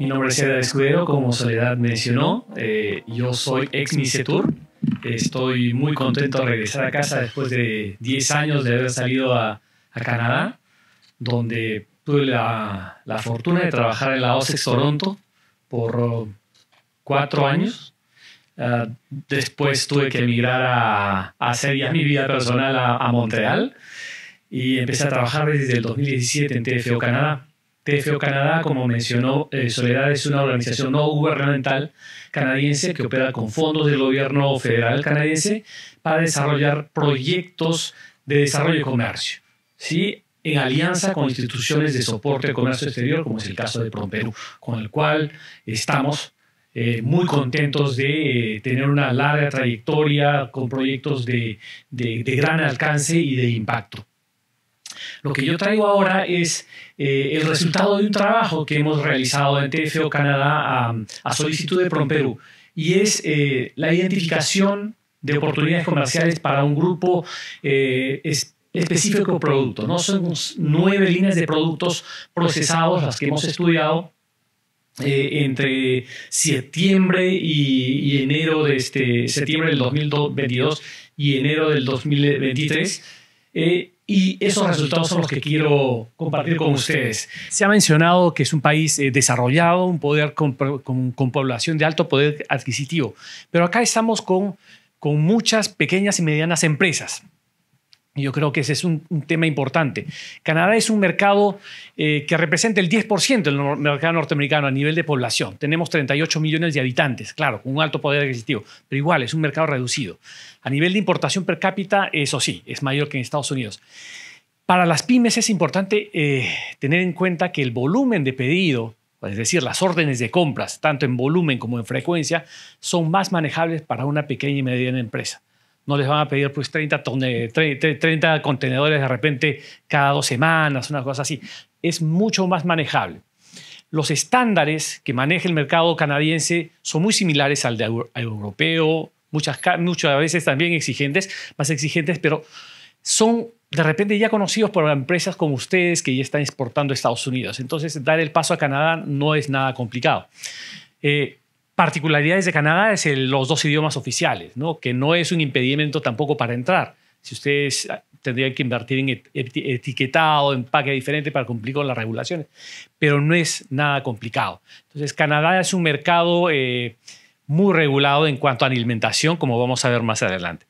Mi nombre es Eda Escudero, como Soledad mencionó. Eh, yo soy ex Misetur. Estoy muy contento de regresar a casa después de 10 años de haber salido a, Canadá, donde tuve la, la, fortuna de trabajar en la OSEX Toronto por cuatro años. Uh, después tuve que emigrar a, a, hacer ya mi vida personal a, a Montreal y empecé a trabajar desde el 2017 en TFO Canadá. TFO Canadá, como mencionó eh, Soledad, es una organización no gubernamental canadiense que opera con fondos del gobierno federal canadiense para desarrollar proyectos de desarrollo y comercio, ¿sí? en alianza con instituciones de soporte de comercio exterior, como es el caso de PROMPERU, con el cual estamos eh, muy contentos de eh, tener una larga trayectoria con proyectos de, de gran alcance y de impacto. Lo que yo traigo ahora es eh, el resultado de un trabajo que hemos realizado en TFO Canadá a, a solicitud de PROMPERU y es eh, la identificación de oportunidades comerciales para un grupo eh, específico de producto. ¿no? Son nueve líneas de productos procesados las que hemos estudiado eh, entre septiembre y, y, enero de este septiembre del 2022 y enero del 2023 eh, y esos resultados son los que quiero compartir con ustedes. Se ha mencionado que es un país eh, desarrollado, un poder con, población de alto poder adquisitivo, pero acá estamos con, con muchas pequeñas y medianas empresas. Yo creo que ese es un, un tema importante. Canadá es un mercado eh, que representa el 10% del mercado norteamericano a nivel de población. Tenemos 38 millones de habitantes, claro, con un alto poder adquisitivo, pero igual es un mercado reducido. A nivel de importación per cápita, eso sí, es mayor que en Estados Unidos. Para las pymes es importante eh, tener en cuenta que el volumen de pedido, es decir, las órdenes de compras, tanto en volumen como en frecuencia, son más manejables para una pequeña y mediana empresa no les van a pedir pues 30, 30 contenedores de repente cada dos semanas, una cosa así. Es mucho más manejable. Los estándares que maneja el mercado canadiense son muy similares al de europeo, muchas, muchas veces también exigentes, más exigentes, pero son de repente ya conocidos por empresas como ustedes que ya están exportando a Estados Unidos. Entonces, dar el paso a Canadá no es nada complicado. Eh, particularidades de Canadá es el, los dos idiomas oficiales, ¿no? que no es un impedimento tampoco para entrar. Si ustedes ah, tendrían que invertir en etiquetado, empaque diferente para cumplir con las regulaciones, pero no es nada complicado. Entonces, Canadá es un mercado eh, muy regulado en cuanto a alimentación, como vamos a ver más adelante.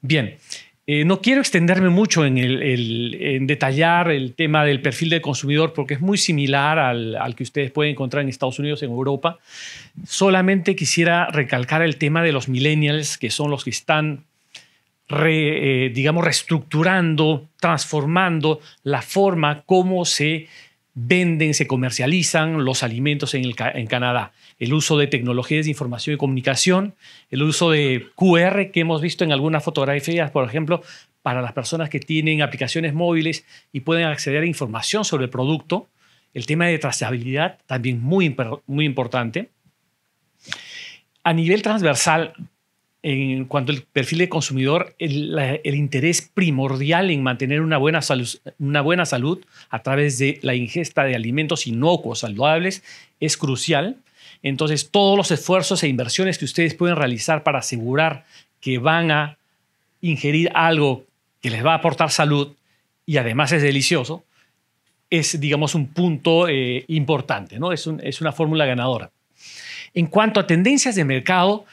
Bien, eh, no quiero extenderme mucho en, detallar el tema del perfil del consumidor porque es muy similar al, que ustedes pueden encontrar en Estados Unidos, en Europa. Solamente quisiera recalcar el tema de los millennials, que son los que están, eh, digamos, reestructurando, transformando la forma como se venden, se comercializan los alimentos en, el, en Canadá el uso de tecnologías de información y comunicación, el uso de QR que hemos visto en algunas fotografías, por ejemplo, para las personas que tienen aplicaciones móviles y pueden acceder a información sobre el producto. El tema de trazabilidad también muy, muy importante. A nivel transversal, en cuanto al perfil de consumidor, el, interés primordial en mantener una buena, salud, una buena salud a través de la ingesta de alimentos inocuos, saludables, es crucial. Entonces, todos los esfuerzos e inversiones que ustedes pueden realizar para asegurar que van a ingerir algo que les va a aportar salud y además es delicioso, es, digamos, un punto eh, importante, ¿no? Es, un, es una fórmula ganadora. En cuanto a tendencias de mercado,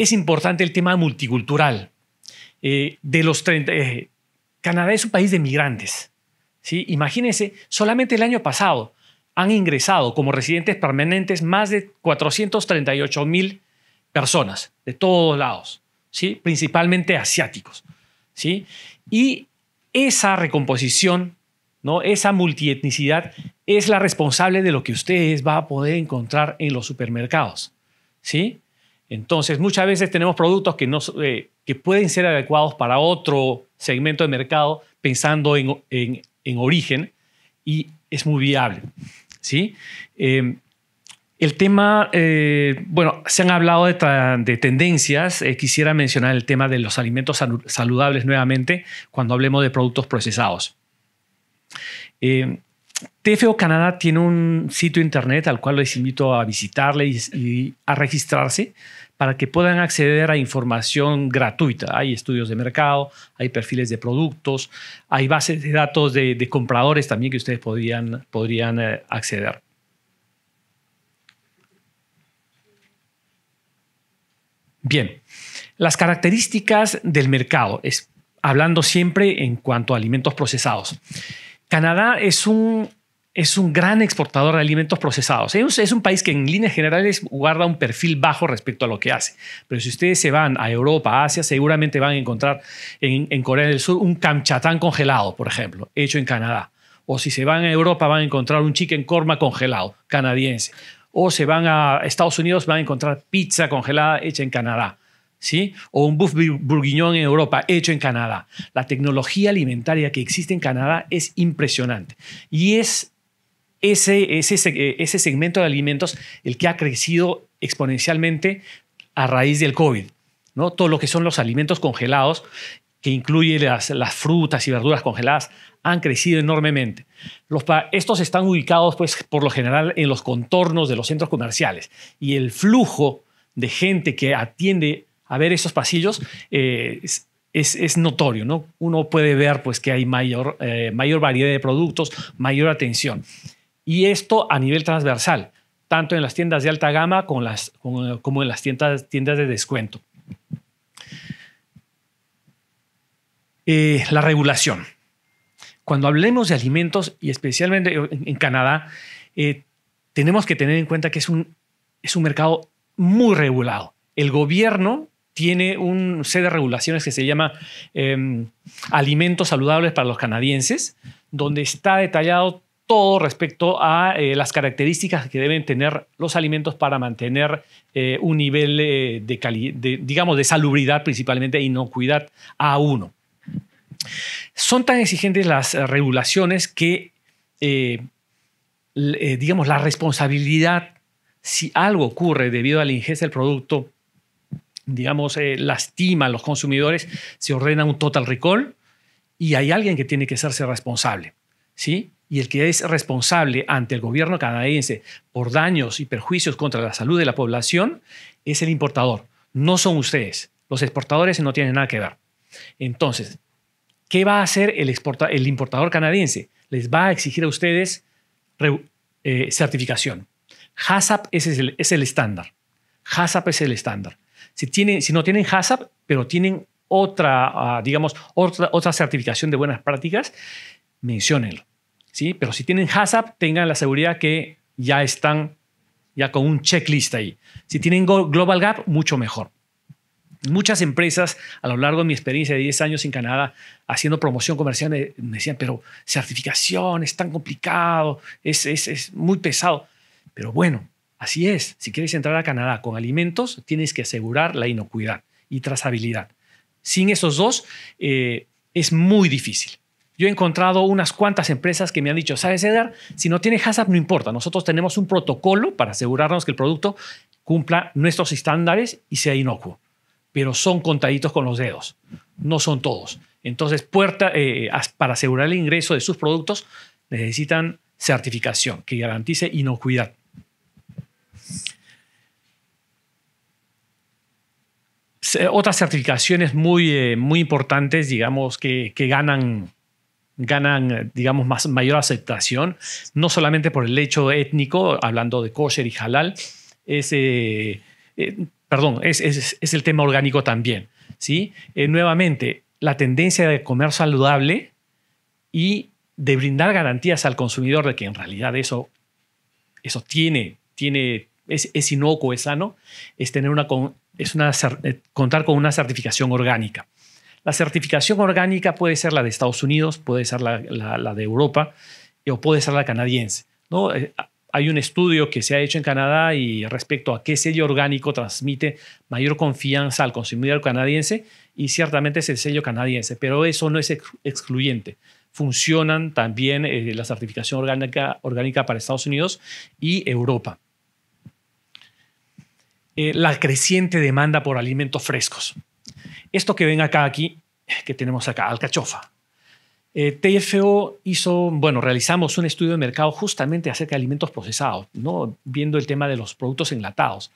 es importante el tema multicultural. Eh, de los 30, eh, Canadá es un país de migrantes. ¿sí? Imagínense, solamente el año pasado han ingresado como residentes permanentes más de 438 mil personas de todos lados, ¿sí? principalmente asiáticos. ¿sí? Y esa recomposición, ¿no? esa multietnicidad es la responsable de lo que ustedes van a poder encontrar en los supermercados. ¿sí? Entonces, muchas veces tenemos productos que, no, eh, pueden ser adecuados para otro segmento de mercado pensando en, en, en origen y es muy viable. ¿sí? Eh, el tema, eh, bueno, se han hablado de, de tendencias. Eh, quisiera mencionar el tema de los alimentos saludables nuevamente cuando hablemos de productos procesados. Eh, TFO Canadá tiene un sitio internet al cual les invito a visitarle y, a registrarse para que puedan acceder a información gratuita. Hay estudios de mercado, hay perfiles de productos, hay bases de datos de, compradores también que ustedes podrían, podrían eh, acceder. Bien, las características del mercado, es, hablando siempre en cuanto a alimentos procesados. Canadá es un, es un gran exportador de alimentos procesados. Es un país que en líneas generales guarda un perfil bajo respecto a lo que hace. Pero si ustedes se van a Europa, Asia, seguramente van a encontrar en, Corea del Sur un kamchatán congelado, por ejemplo, hecho en Canadá. O si se van a Europa van a encontrar un chicken korma congelado, canadiense. O se van a Estados Unidos van a encontrar pizza congelada hecha en Canadá. ¿Sí? O un buff bourguignon en Europa, hecho en Canadá. La tecnología alimentaria que existe en Canadá es impresionante. Y es ese, ese, ese segmento de alimentos el que ha crecido exponencialmente a raíz del COVID. ¿no? Todo lo que son los alimentos congelados, que incluye las, las frutas y verduras congeladas, han crecido enormemente. Los, estos están ubicados, pues, por lo general, en los contornos de los centros comerciales. Y el flujo de gente que atiende a ver esos pasillos, eh, es, notorio, ¿no? Uno puede ver pues, que hay mayor, eh, mayor variedad de productos, mayor atención. Y esto a nivel transversal, tanto en las tiendas de alta gama como, en las tiendas, tiendas de descuento. Eh, la regulación. Cuando hablemos de alimentos, y especialmente en, Canadá, tenemos que tener en cuenta que es un, es un mercado muy regulado. El gobierno tiene un set de regulaciones que se llama em, Alimentos Saludables para los Canadienses, donde está detallado todo respecto a eh, las características que deben tener los alimentos para mantener eh, un nivel eh, de, digamos, de salubridad principalmente inocuidad A1. Son tan exigentes las regulaciones que, digamos, la responsabilidad, si algo ocurre debido a la ingesta del producto, digamos, eh, lastima a los consumidores, se ordena un total recall y hay alguien que tiene que hacerse responsable. ¿sí? Y el que es responsable ante el gobierno canadiense por daños y perjuicios contra la salud de la población es el importador. No son ustedes. Los exportadores no tienen nada que ver. Entonces, ¿qué va a hacer el, el importador canadiense? Les va a exigir a ustedes eh, certificación. HACCP es el, es el estándar. HACCP es el estándar. Si, si no tienen HACCP, pero tienen otra, ah, digamos, otra, otra certificación de buenas prácticas, menciónenlo. ¿sí? Pero si tienen HACCP, tengan la seguridad que ya están ya con un checklist ahí. Si tienen Global Gap, mucho mejor. Muchas empresas, a lo largo de mi experiencia de 10 años en Canadá, haciendo promoción comercial, me, decían, pero certificación es tan complicado, es, es, es muy pesado. Pero bueno, Así es, si quieres entrar a Canadá con alimentos, tienes que asegurar la inocuidad y trazabilidad. Sin esos dos, eh, es muy difícil. Yo he encontrado unas cuantas empresas que me han dicho, ¿sabes, Edgar? Si no tiene HACCP, no importa. Nosotros tenemos un protocolo para asegurarnos que el producto cumpla nuestros estándares y sea inocuo. Pero son contaditos con los dedos. No son todos. Entonces, eh, para asegurar el ingreso de sus productos, necesitan certificación que garantice inocuidad. Otras certificaciones muy, eh, muy importantes, digamos, que, ganan, ganan, digamos, más, mayor aceptación, no solamente por el hecho étnico, hablando de kosher y halal, es, eh, eh, perdón, es, es, el tema orgánico también. ¿sí? nuevamente, la tendencia de comer saludable y de brindar garantías al consumidor de que en realidad eso, eso tiene, tiene, es, es inocuo, es sano, es tener una, es una, eh, contar con una certificación orgánica. La certificación orgánica puede ser la de Estados Unidos, puede ser la, de Europa o puede ser la canadiense. ¿no? Eh, hay un estudio que se ha hecho en Canadá y respecto a qué sello orgánico transmite mayor confianza al consumidor canadiense y ciertamente es el sello canadiense, pero eso no es excluyente. Funcionan también eh, la certificación orgánica, orgánica para Estados Unidos y Europa. Eh, la creciente demanda por alimentos frescos. Esto que ven acá aquí, que tenemos acá, alcachofa. Eh, TFO hizo, bueno, realizamos un estudio de mercado justamente acerca de alimentos procesados, ¿no? viendo el tema de los productos enlatados.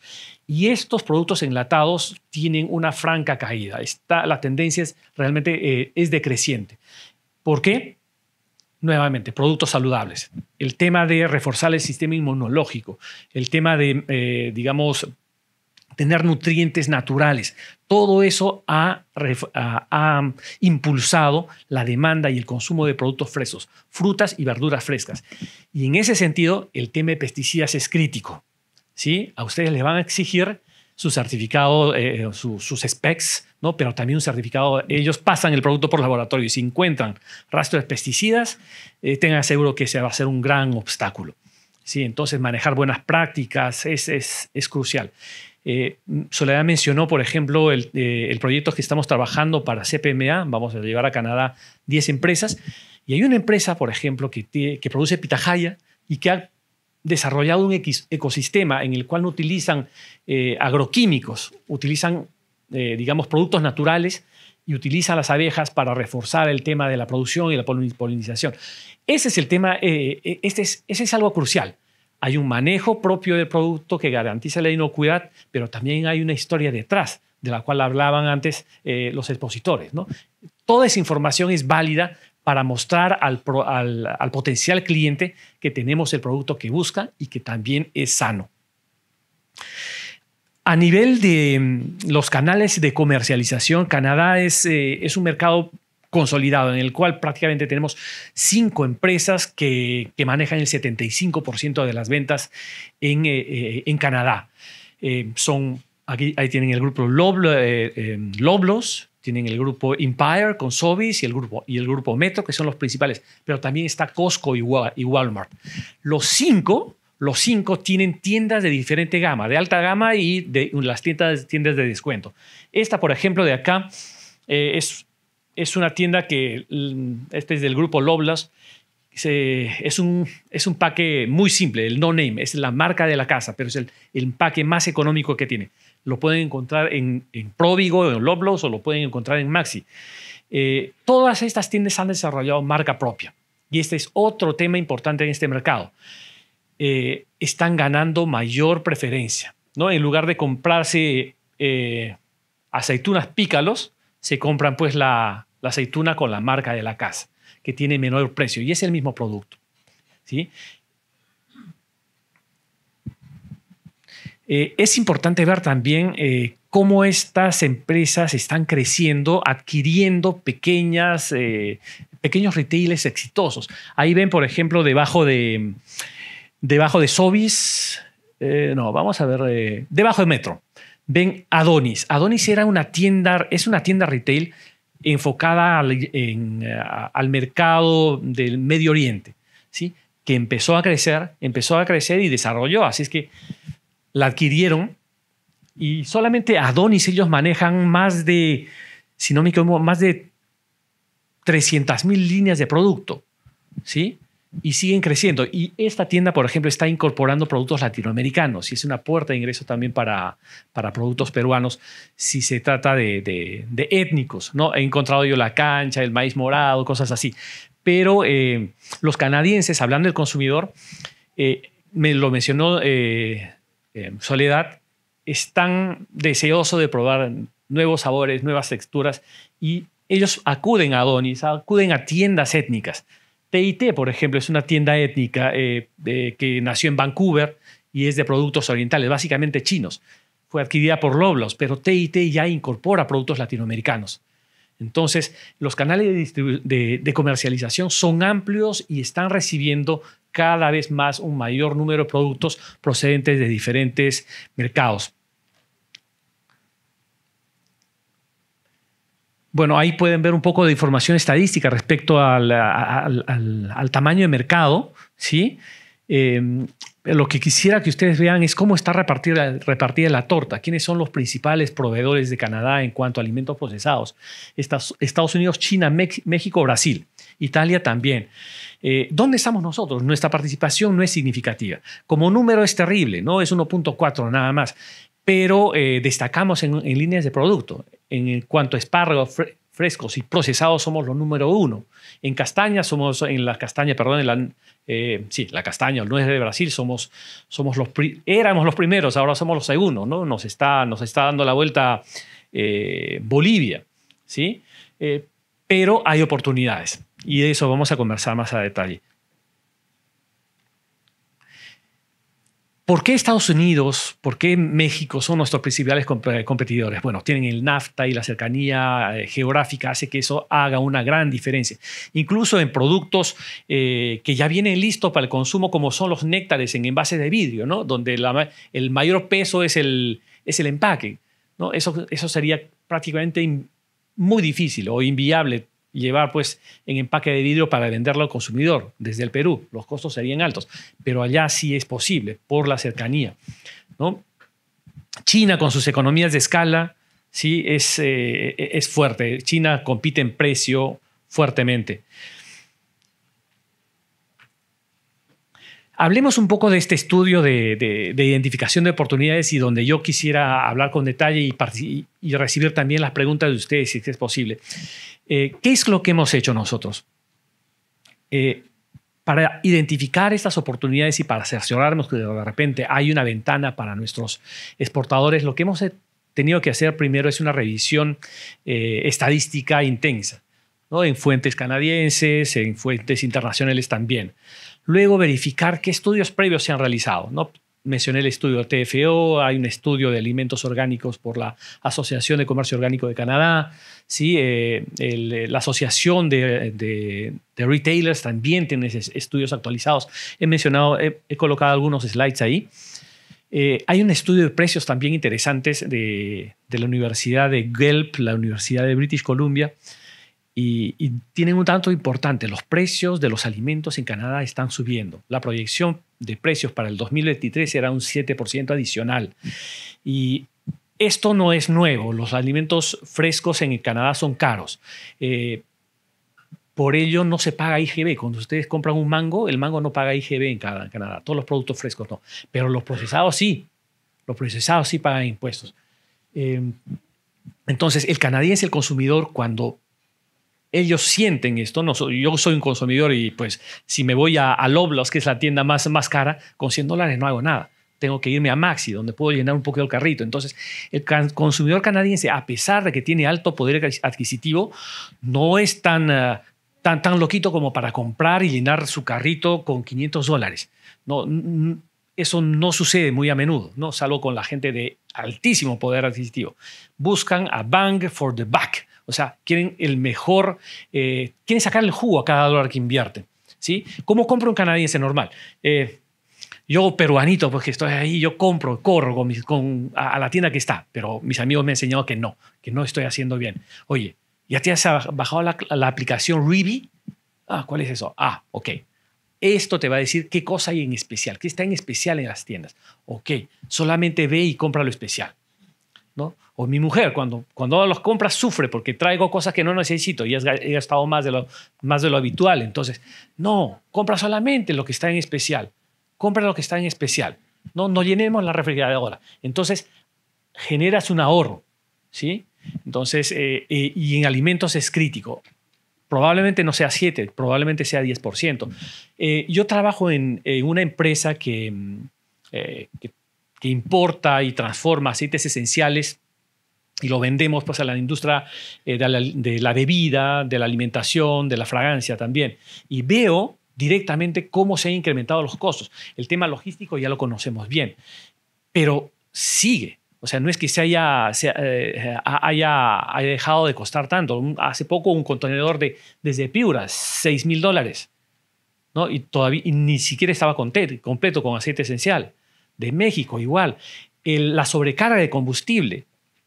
Y estos productos enlatados tienen una franca caída. Está, la tendencia es realmente eh, es decreciente. ¿Por qué? Nuevamente, productos saludables. El tema de reforzar el sistema inmunológico, el tema de, digamos, tener nutrientes naturales. Todo eso ha, impulsado la demanda y el consumo de productos frescos, frutas y verduras frescas. Y en ese sentido, el tema de pesticidas es crítico. ¿sí? A ustedes les van a exigir su certificado, eh, sus specs, ¿no? pero también un certificado. Ellos pasan el producto por laboratorio y si encuentran rastro de pesticidas, eh, tengan seguro que ese va a ser un gran obstáculo. ¿sí? Entonces, manejar buenas prácticas es, es, es crucial. Eh, Soledad mencionó, por ejemplo, el, eh, el, proyecto que estamos trabajando para CPMA. Vamos a llevar a Canadá 10 empresas. Y hay una empresa, por ejemplo, que, que produce pitahaya y que ha desarrollado un ecosistema en el cual no utilizan eh, agroquímicos, utilizan, digamos, productos naturales y utilizan las abejas para reforzar el tema de la producción y la polinización. Ese es el tema, este es, ese es algo crucial. Hay un manejo propio del producto que garantiza la inocuidad, pero también hay una historia detrás, de la cual hablaban antes eh, los expositores. ¿no? Toda esa información es válida para mostrar al, al, potencial cliente que tenemos el producto que busca y que también es sano. A nivel de mm, los canales de comercialización, Canadá es, eh, es un mercado consolidado en el cual prácticamente tenemos cinco empresas que, manejan el 75% de las ventas en, eh, eh, en Canadá. Eh, son, aquí, ahí tienen el grupo Loblos, tienen el grupo Empire con Sobis y el grupo, y el grupo Metro, que son los principales, pero también está Costco y, Walmart. Los cinco, los cinco tienen tiendas de diferente gama, de alta gama y de las tiendas, tiendas de descuento. Esta, por ejemplo, de acá es es una tienda que, mm, este es del grupo Loblas, es, un, es un paque muy simple, el no name, es la marca de la casa, pero es el, empaque más económico que tiene. Lo pueden encontrar en, en Provigo, en Loblos o lo pueden encontrar en Maxi. Eh, todas estas tiendas han desarrollado marca propia y este es otro tema importante en este mercado. Eh, están ganando mayor preferencia. ¿no? En lugar de comprarse eh, aceitunas pícalos, se compran pues la, aceituna con la marca de la casa, que tiene menor precio y es el mismo producto. ¿sí? Eh, es importante ver también eh, cómo estas empresas están creciendo, adquiriendo pequeñas, eh, pequeños retailers exitosos. Ahí ven, por ejemplo, debajo de, debajo de Sobis, no, vamos a ver, debajo de Metro ven Adonis. Adonis era una tienda, es una tienda retail enfocada al, al mercado del Medio Oriente, ¿sí? que empezó a crecer, empezó a crecer y desarrolló. Así es que la adquirieron y solamente Adonis ellos manejan más de, si no me equivoco, más de 300 mil líneas de producto. ¿sí? Y siguen creciendo. Y esta tienda, por ejemplo, está incorporando productos latinoamericanos y es una puerta de ingreso también para, para productos peruanos si se trata de, étnicos. ¿no? He encontrado yo la cancha, el maíz morado, cosas así. Pero eh, los canadienses, hablando del consumidor, eh, me lo mencionó eh, Soledad, están deseosos de probar nuevos sabores, nuevas texturas y ellos acuden a Adonis, acuden a tiendas étnicas TIT, por ejemplo, es una tienda étnica eh, que nació en Vancouver y es de productos orientales, básicamente chinos. Fue adquirida por Loblaws, pero TIT ya incorpora productos latinoamericanos. Entonces, los canales de, de, comercialización son amplios y están recibiendo cada vez más un mayor número de productos procedentes de diferentes mercados. Bueno, ahí pueden ver un poco de información estadística respecto al, tamaño de mercado, ¿sí? Em, lo que quisiera que ustedes vean es cómo está repartida, repartida, la torta, quiénes son los principales proveedores de Canadá en cuanto a alimentos procesados. Estados Unidos, China, México, Brasil, Italia también. Eh, ¿Dónde estamos nosotros? Nuestra participación no es significativa. Como número es terrible, ¿no? Es 1.4 nada más pero eh, destacamos en, líneas de producto. En cuanto a espárragos frescos y procesados somos los número uno. En castaña somos, en la castaña, perdón, en la, eh, sí, la castaña, el nuez de Brasil, somos, somos los, éramos los primeros, ahora somos los segundos, ¿no? Nos está, nos está dando la vuelta eh, Bolivia, ¿sí? Eh, pero hay oportunidades y de eso vamos a conversar más a detalle. ¿Por qué Estados Unidos, por qué México son nuestros principales competidores? Bueno, tienen el NAFTA y la cercanía eh, geográfica hace que eso haga una gran diferencia. Incluso en productos eh, que ya vienen listos para el consumo, como son los néctares en envases de vidrio, ¿no? donde el mayor peso es el, es el empaque. ¿no? Eso, eso sería prácticamente muy difícil o inviable llevar pues en empaque de vidrio para venderlo al consumidor desde el Perú. Los costos serían altos, pero allá sí es posible por la cercanía. ¿no? China con sus economías de escala sí es, eh, es fuerte. China compite en precio fuertemente. Hablemos un poco de este estudio de, identificación de oportunidades y donde yo quisiera hablar con detalle y, recibir también las preguntas de ustedes, si es posible. Eh, ¿Qué es lo que hemos hecho nosotros? Eh, para identificar estas oportunidades y para cerciorarnos que de repente hay una ventana para nuestros exportadores, lo que hemos tenido que hacer primero es una revisión eh, estadística intensa, en fuentes canadienses, en fuentes internacionales también. Luego verificar qué estudios previos se han realizado. ¿no? mencioné el estudio del TFO, hay un estudio de alimentos orgánicos por la Asociación de Comercio Orgánico de Canadá, ¿sí? Eh, la Asociación de, Retailers también tiene estudios actualizados. He mencionado, he, colocado algunos slides ahí. Eh, hay un estudio de precios también interesantes de, de la Universidad de Guelph, la Universidad de British Columbia, y, tienen un tanto importante. Los precios de los alimentos en Canadá están subiendo. La proyección de precios para el 2023 era un 7% adicional. Y esto no es nuevo. Los alimentos frescos en Canadá son caros. Eh, por ello no se paga IGB. Cuando ustedes compran un mango, el mango no paga IGB en Canadá. Todos los productos frescos no. Pero los procesados sí. Los procesados sí pagan impuestos. Eh, entonces, el canadiense, el consumidor, cuando ellos sienten esto. Yo soy un consumidor y pues si me voy a, a que es la tienda más, más cara, con 100 dólares no hago nada. Tengo que irme a Maxi, donde puedo llenar un poco el carrito. Entonces, el consumidor canadiense, a pesar de que tiene alto poder adquisitivo, no es tan, eh, tan, tan loquito como para comprar y llenar su carrito con 500 dólares. Eso no sucede muy a menudo, ¿no? salvo con la gente de altísimo poder adquisitivo. Buscan a bang for the buck o sea, quieren el mejor, eh, quieren sacar el jugo a cada dólar que invierte. ¿sí? ¿Cómo compro un canadiense normal? Eh, yo, peruanito, porque estoy ahí, yo compro, corro con, a, la tienda que está, pero mis amigos me han enseñado que no, que no estoy haciendo bien. Oye, ¿ya te has bajado la, la aplicación Rivi? Ah, ¿cuál es eso? Ah, ok. Esto te va a decir qué cosa hay en especial, qué está en especial en las tiendas. Ok, solamente ve y compra lo especial. ¿No? O mi mujer, cuando, cuando los compras, sufre porque traigo cosas que no necesito y he gastado más de, lo, más de lo habitual. Entonces, no, compra solamente lo que está en especial. Compra lo que está en especial. No, no llenemos la refrigeradora. Entonces, generas un ahorro. ¿sí? Entonces, eh, eh, y en alimentos es crítico. Probablemente no sea 7, probablemente sea 10%. Eh, yo trabajo en, una empresa que, mm, que que importa y transforma aceites esenciales y lo vendemos pues, a la industria eh, de, la, bebida, de la alimentación, de la fragancia también. Y veo directamente cómo se han incrementado los costos. El tema logístico ya lo conocemos bien, pero sigue. O sea, no es que se haya, eh, haya, dejado de costar tanto. Hace poco un contenedor de, desde Piura, 6 mil dólares. ¿no? Y, ni siquiera estaba completo con aceite esencial de México igual. la sobrecarga de combustible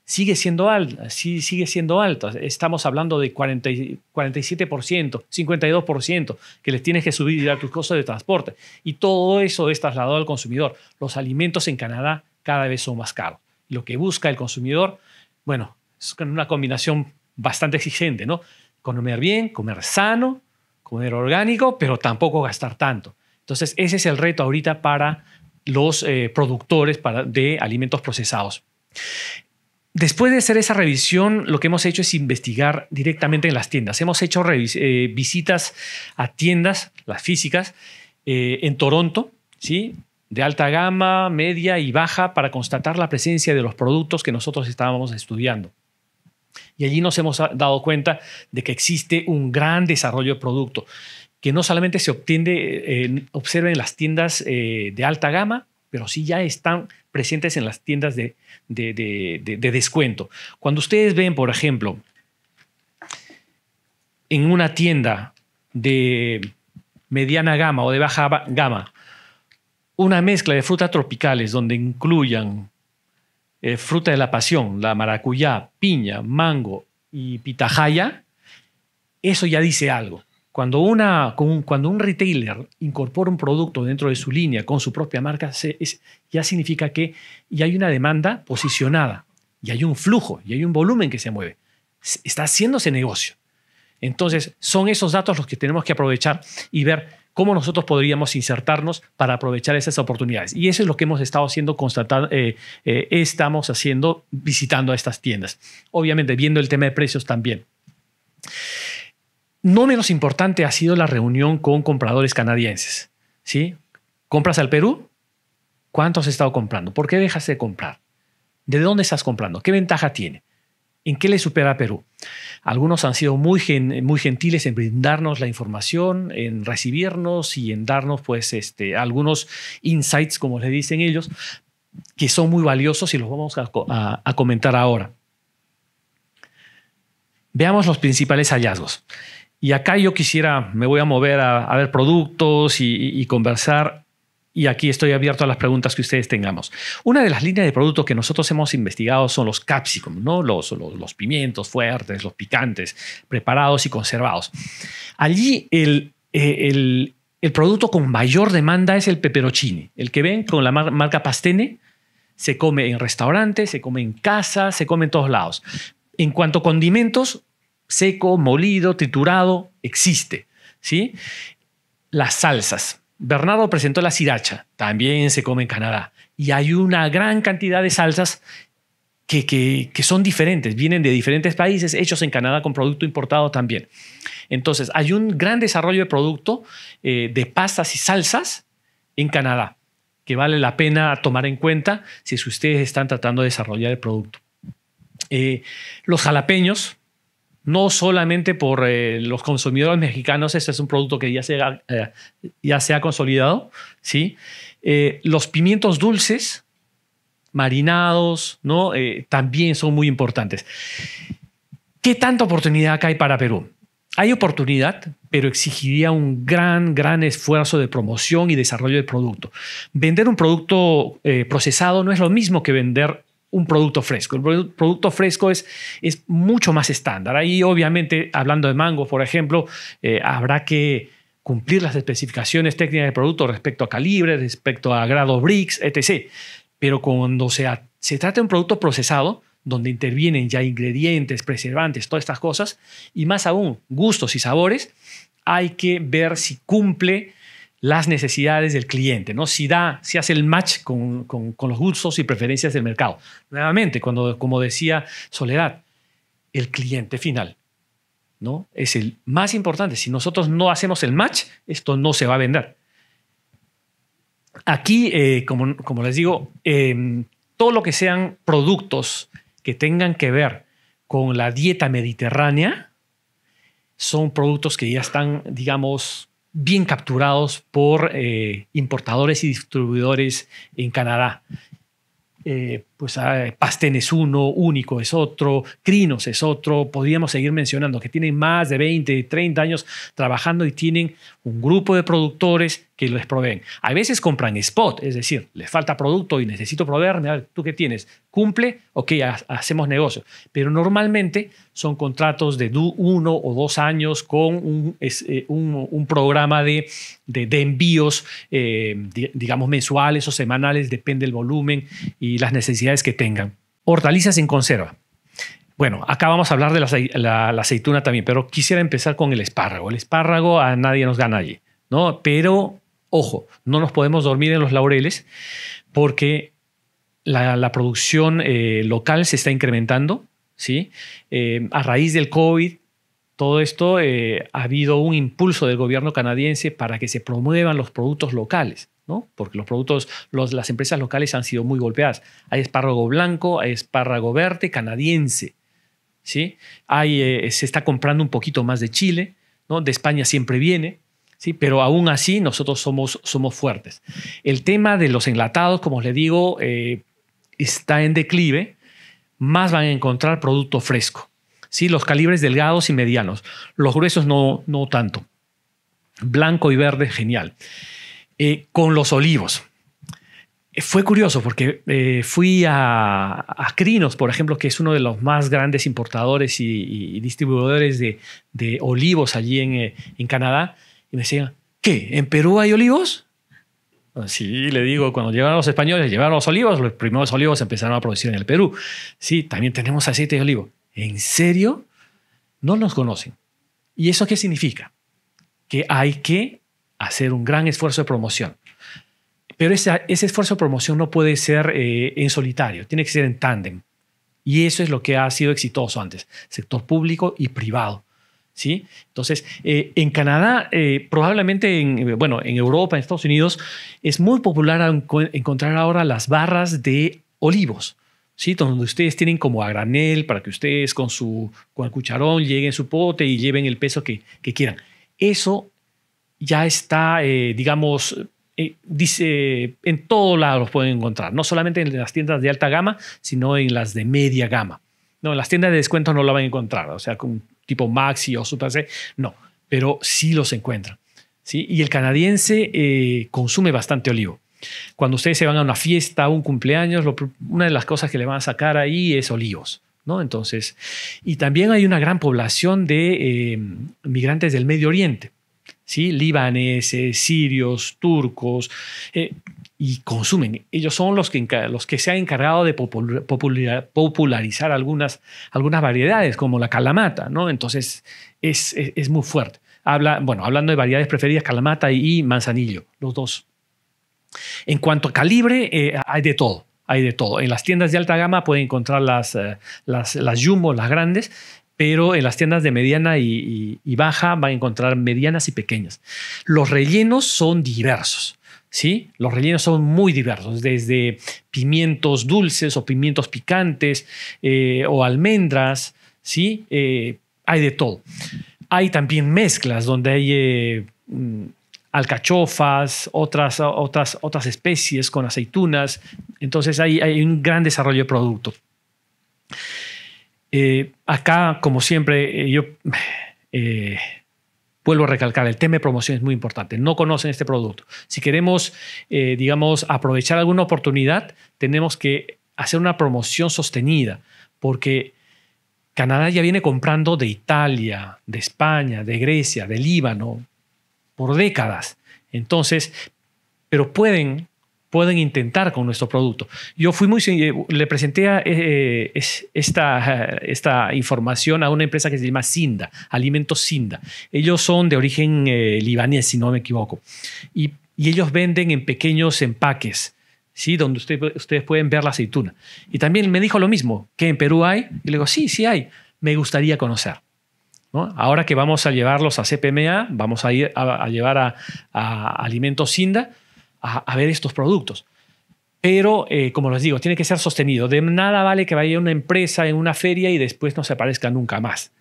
sigue siendo alta, sigue siendo alta. Estamos hablando de 40, 47%, 52% que les tienes que subir a tus costos de transporte. Y todo eso es trasladado al consumidor. Los alimentos en Canadá cada vez son más caros. Lo que busca el consumidor, bueno, es una combinación bastante exigente, ¿no? Comer bien, comer sano, comer orgánico, pero tampoco gastar tanto. Entonces, ese es el reto ahorita para los eh, productores de alimentos procesados. Después de hacer esa revisión, lo que hemos hecho es investigar directamente en las tiendas. Hemos hecho eh, visitas a tiendas, las físicas, eh, en Toronto, ¿sí? de alta gama, media y baja, para constatar la presencia de los productos que nosotros estábamos estudiando. Y allí nos hemos dado cuenta de que existe un gran desarrollo de producto, que no solamente se obtiene, eh, observa en las tiendas de alta gama, pero sí ya están presentes en las tiendas de, descuento. Cuando ustedes ven, por ejemplo, en una tienda de mediana gama o de baja gama, una mezcla de frutas tropicales donde incluyan eh, fruta de la pasión, la maracuyá, piña, mango y pitahaya, eso ya dice algo. Cuando, una, cuando un retailer incorpora un producto dentro de su línea con su propia marca, ya significa que ya hay una demanda posicionada, y hay un flujo, y hay un volumen que se mueve. Está haciéndose negocio. Entonces, son esos datos los que tenemos que aprovechar y ver cómo nosotros podríamos insertarnos para aprovechar esas oportunidades. Y eso es lo que hemos estado haciendo, eh, eh, estamos haciendo visitando a estas tiendas. Obviamente, viendo el tema de precios también. No menos importante ha sido la reunión con compradores canadienses. ¿sí? ¿Compras al Perú? ¿Cuánto has estado comprando? ¿Por qué dejas de comprar? ¿De dónde estás comprando? ¿Qué ventaja tiene? ¿En qué le supera a Perú? Algunos han sido muy, muy gentiles en brindarnos la información, en recibirnos y en darnos pues, este, algunos insights, como le dicen ellos, que son muy valiosos y los vamos a comentar ahora. Veamos los principales hallazgos. Y acá yo quisiera, me voy a mover a, ver productos y, conversar. Y aquí estoy abierto a las preguntas que ustedes tengamos. Una de las líneas de productos que nosotros hemos investigado son los capsicum, ¿no? los, pimientos fuertes, los picantes, preparados y conservados. Allí el, eh, el, producto con mayor demanda es el peperoncini, el que ven con la marca Pastene. Se come en restaurantes, se come en casa, se come en todos lados. En cuanto a condimentos, seco, molido, triturado, existe. ¿sí? Las salsas. Bernardo presentó la sriracha, también se come en Canadá. Y hay una gran cantidad de salsas que, que, son diferentes, vienen de diferentes países, hechos en Canadá con producto importado también. Entonces, hay un gran desarrollo de producto eh, de pastas y salsas en Canadá, que vale la pena tomar en cuenta si ustedes están tratando de desarrollar el producto. Eh, los jalapeños, no solamente por eh, los consumidores mexicanos, este es un producto que ya se ha, eh, ya se ha consolidado, ¿sí? Eh, los pimientos dulces, marinados, ¿no? también son muy importantes. ¿Qué tanta oportunidad hay para Perú? Hay oportunidad, pero exigiría un gran, gran esfuerzo de promoción y desarrollo del producto. Vender un producto procesado no es lo mismo que vender un producto fresco. El producto fresco es, es mucho más estándar. Ahí, obviamente, hablando de mango, por ejemplo, eh, habrá que cumplir las especificaciones técnicas del producto respecto a calibre, respecto a grado BRICS, etc. Pero cuando se, se trata de un producto procesado, donde intervienen ya ingredientes, preservantes, todas estas cosas, y más aún gustos y sabores, hay que ver si cumple las necesidades del cliente, ¿no? Si da, si hace el match con, los gustos y preferencias del mercado. Nuevamente, cuando, como decía Soledad, el cliente final, ¿no? Es el más importante. Si nosotros no hacemos el match, esto no se va a vender. Aquí, eh, como, como, les digo, em, todo lo que sean productos que tengan que ver con la dieta mediterránea, son productos que ya están, digamos, bien capturados por eh, importadores y distribuidores en Canadá. Eh, pues ah, Pasten es uno, Único es otro, Crinos es otro, podríamos seguir mencionando que tienen más de 20, 30 años trabajando y tienen un grupo de productores que les proveen. A veces compran spot, es decir, les falta producto y necesito proveerme, a ¿tú qué tienes? ¿Cumple? Ok, hacemos negocio. Pero normalmente son contratos de uno o dos años con un, eh, un, programa de, de, envíos, eh, digamos, mensuales o semanales, depende del volumen y las necesidades que tengan. Hortalizas en conserva. Bueno, acá vamos a hablar de la, aceituna también, pero quisiera empezar con el espárrago. El espárrago a nadie nos gana allí, ¿no? Pero, ojo, no nos podemos dormir en los laureles porque la, producción eh, local se está incrementando, ¿sí? Eh, a raíz del COVID, todo esto eh, ha habido un impulso del gobierno canadiense para que se promuevan los productos locales. ¿No? porque los productos, las empresas locales han sido muy golpeadas. Hay espárrago blanco, hay espárrago verde canadiense. ¿sí? Hay, se está comprando un poquito más de Chile, de España siempre viene. ¿sí? pero aún así nosotros somos, somos fuertes. El tema de los enlatados, como les digo, está en declive, más van a encontrar producto fresco. ¿sí? Los calibres delgados y medianos. Los gruesos no, no tanto. Blanco y verde, genial. Eh, con los olivos. Eh, fue curioso porque eh, fui a, Crinos, por ejemplo, que es uno de los más grandes importadores y, distribuidores de, olivos allí en, en Canadá, y me decían, ¿qué? ¿En Perú hay olivos? Sí, le digo, cuando llegaron los españoles, llevaron los olivos, los primeros olivos empezaron a producir en el Perú. Sí, también tenemos aceite de olivo. ¿En serio? No nos conocen. ¿Y eso qué significa? Que hay que hacer un gran esfuerzo de promoción. Pero ese, esfuerzo de promoción no puede ser eh, en solitario, tiene que ser en tándem. Y eso es lo que ha sido exitoso antes, sector público y privado. ¿sí? Entonces, eh, en Canadá, eh, probablemente en, bueno, en Europa, en Estados Unidos, es muy popular encontrar ahora las barras de olivos. ¿Sí? donde ustedes tienen como a granel para que ustedes con, su, con el cucharón lleguen su pote y lleven el peso que, quieran. Eso ya está, eh, digamos, dice, en todos lados los pueden encontrar, no solamente en las tiendas de alta gama, sino en las de media gama. No, en las tiendas de descuento no lo van a encontrar, o sea, con tipo Maxi o Super C, no, pero sí los encuentran. ¿sí? Y el canadiense eh, consume bastante olivo. Cuando ustedes se van a una fiesta, a un cumpleaños, una de las cosas que le van a sacar ahí es olivos. ¿no? Entonces, y también hay una gran población de eh, migrantes del Medio Oriente. ¿Sí? libaneses, sirios, turcos, eh, y consumen. Ellos son los que, los que se han encargado de popularizar algunas, algunas variedades, como la calamata, ¿no? Entonces, es, es, muy fuerte. Habla, bueno, hablando de variedades preferidas, calamata y manzanillo, los dos. En cuanto a calibre, eh, hay de todo. Hay de todo. En las tiendas de alta gama pueden encontrar las, eh, las, las las grandes, pero en las tiendas de mediana y, baja van a encontrar medianas y pequeñas. Los rellenos son diversos. ¿Sí? Los rellenos son muy diversos, desde pimientos dulces o pimientos picantes eh, o almendras, ¿sí? Eh, hay de todo. Hay también mezclas donde hay eh, mm, alcachofas, otras, otras, otras especies con aceitunas, entonces hay, hay un gran desarrollo de producto. Eh, acá, como siempre, eh, yo eh, vuelvo a recalcar, el tema de promoción es muy importante. No conocen este producto. Si queremos, digamos, aprovechar alguna oportunidad, tenemos que hacer una promoción sostenida, porque Canadá ya viene comprando de Italia, de España, de Grecia, de Líbano, por décadas. Entonces, pero pueden pueden intentar con nuestro producto. Yo fui muy, le presenté eh, esta, esta información a una empresa que se llama Sinda, Alimentos Sinda. Ellos son de origen eh, libanés, si no me equivoco, y, ellos venden en pequeños empaques. ¿sí? donde ustedes pueden ver la aceituna. Y también me dijo lo mismo, que en Perú hay, y le digo, sí, sí hay, me gustaría conocer. Ahora que vamos a llevarlos a CPMA, vamos a ir a, llevar a, a Alimentos Sinda, a, ver estos productos. Pero, eh, como les digo, tiene que ser sostenido. De nada vale que vaya una empresa en una feria y después no se aparezca nunca más.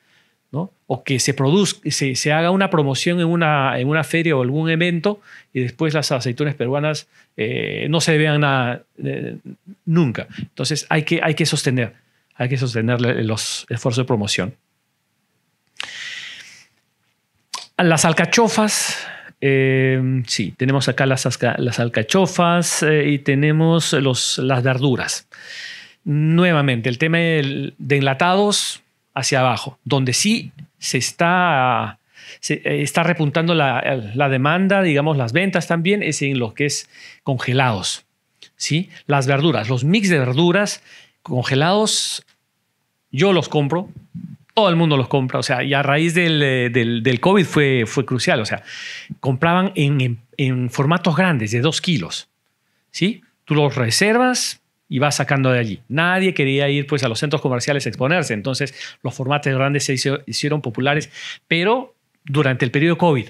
¿no? O que se, produzca, se, se, haga una promoción en una, en una feria o algún evento y después las aceitunas peruanas eh, no se vean nada eh, nunca. Entonces hay que, hay que sostener, hay que sostener los esfuerzos de promoción. Las alcachofas eh, sí, tenemos acá las, alcachofas eh, y tenemos los, las verduras. Nuevamente, el tema de, enlatados hacia abajo, donde sí se está, se eh, está repuntando la, la, demanda, digamos, las ventas también, es en lo que es congelados. ¿sí? Las verduras, los mix de verduras congelados, yo los compro todo el mundo los compra. O sea, y a raíz del, eh, del, COVID fue, fue crucial. O sea, compraban en, en, formatos grandes de dos kilos. ¿Sí? Tú los reservas y va sacando de allí. Nadie quería ir pues a los centros comerciales a exponerse, entonces los formatos grandes se hicieron populares, pero durante el periodo COVID.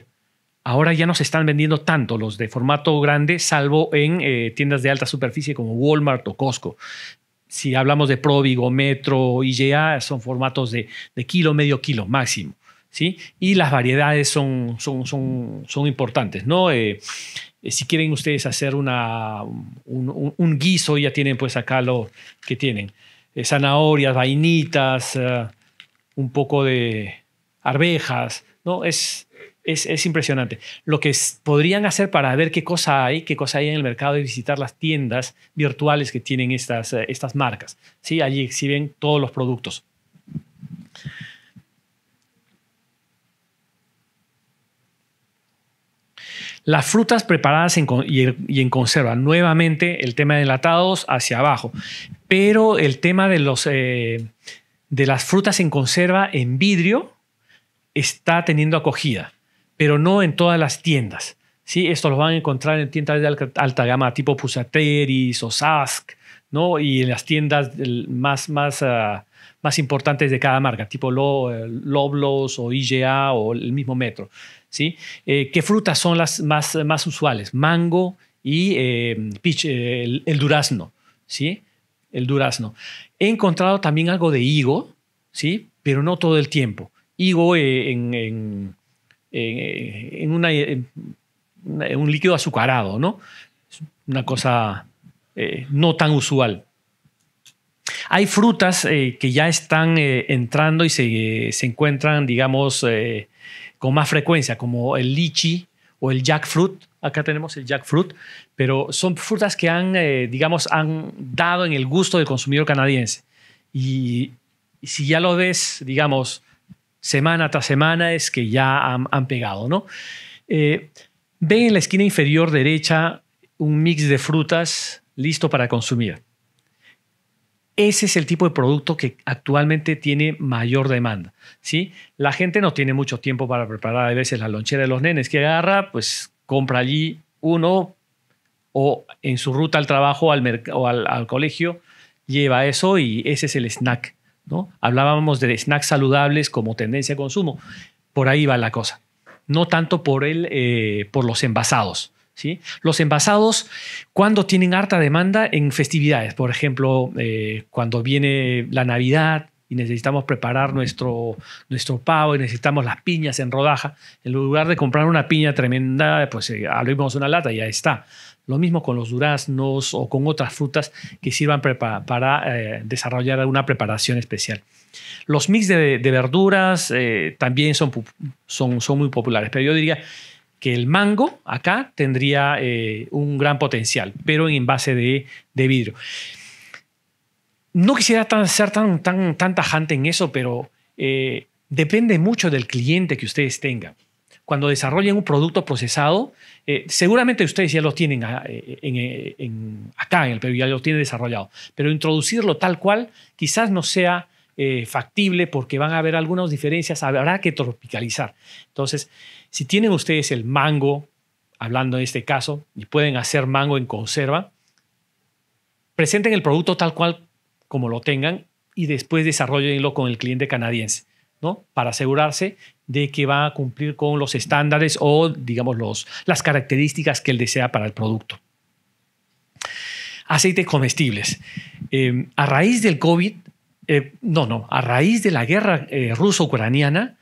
Ahora ya no se están vendiendo tanto los de formato grande, salvo en eh, tiendas de alta superficie como Walmart o Costco. Si hablamos de Provigo, Metro, IGA, son formatos de, kilo, medio kilo máximo. ¿sí? Y las variedades son, son, son, son importantes. ¿no? Eh, eh, si quieren ustedes hacer una, un, guiso, ya tienen pues acá lo que tienen. zanahorias, vainitas, un poco de arvejas, ¿no? Es, es, impresionante. Lo que podrían hacer para ver qué cosa hay, qué cosa hay en el mercado es visitar las tiendas virtuales que tienen estas, eh, estas marcas. ¿sí? Allí exhiben todos los productos. Las frutas preparadas y, en conserva, nuevamente el tema de enlatados hacia abajo, pero el tema de, los, eh, de las frutas en conserva en vidrio está teniendo acogida pero no en todas las tiendas. ¿sí? Esto lo van a encontrar en tiendas de alta gama tipo Pusateris o Sask, ¿no? y en las tiendas más, más, ah, más importantes de cada marca, tipo eh, Loblos o IGA o el mismo Metro. ¿sí? Eh, ¿Qué frutas son las más, más usuales? Mango y eh, el, durazno. ¿sí? El durazno. He encontrado también algo de higo, ¿sí? pero no todo el tiempo. Higo en en, un líquido azucarado, ¿no? Es una cosa eh, no tan usual. Hay frutas eh, que ya están eh, entrando y se, encuentran, digamos, con más frecuencia, como el lichi o el jackfruit. Acá tenemos el jackfruit, pero son frutas que han, digamos, han dado en el gusto del consumidor canadiense. y si ya lo ves, digamos, semana tras semana es que ya han, pegado, ¿no? Eh, ven en la esquina inferior derecha un mix de frutas listo para consumir. Ese es el tipo de producto que actualmente tiene mayor demanda. ¿sí? La gente no tiene mucho tiempo para preparar a veces la lonchera de los nenes que agarra, pues compra allí uno o en su ruta al trabajo al o al colegio lleva eso y ese es el snack Hablábamos de snacks saludables como tendencia de consumo. Por ahí va la cosa. No tanto por, el, eh, por los envasados. ¿sí? Los envasados, cuando tienen harta demanda en festividades, por ejemplo, eh, cuando viene la Navidad y necesitamos preparar nuestro, nuestro pavo y necesitamos las piñas en rodaja, en lugar de comprar una piña tremenda, pues eh, abrimos una lata y ya está. Lo mismo con los duraznos o con otras frutas que sirvan para, eh, desarrollar alguna preparación especial. Los mix de, verduras eh, también son, son, son muy populares, pero yo diría que el mango acá tendría eh, un gran potencial, pero en envase de, vidrio. No quisiera ser tan, tan, tan tajante en eso, pero depende mucho del cliente que ustedes tengan cuando desarrollen un producto procesado, eh, seguramente ustedes ya lo tienen ah, eh, eh, acá en el Perú, ya lo tienen desarrollado, pero introducirlo tal cual quizás no sea factible porque van a haber algunas diferencias, habrá que tropicalizar. Entonces, si tienen ustedes el mango, hablando en este caso, y pueden hacer mango en conserva, presenten el producto tal cual como lo tengan y después desarrollenlo con el cliente canadiense. ¿No? Para asegurarse de que va a cumplir con los estándares o, digamos, los, las características que él desea para el producto. Aceites comestibles. Eh, a raíz del COVID, eh, no, no, a raíz de la guerra eh, ruso-ucraniana,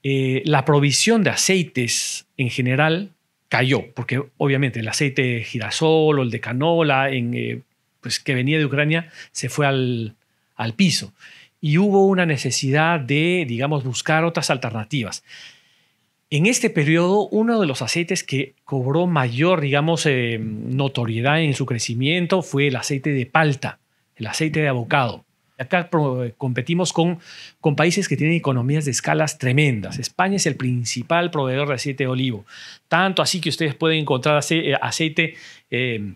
la provisión de aceites en general cayó, porque obviamente el aceite de girasol o el de canola en, pues, que venía de Ucrania se fue al, al piso y hubo una necesidad de, digamos, buscar otras alternativas. En este periodo, uno de los aceites que cobró mayor, digamos, eh, notoriedad en su crecimiento fue el aceite de palta, el aceite de abocado. Acá competimos con, con países que tienen economías de escalas tremendas. España es el principal proveedor de aceite de olivo. Tanto así que ustedes pueden encontrar eh, aceite eh,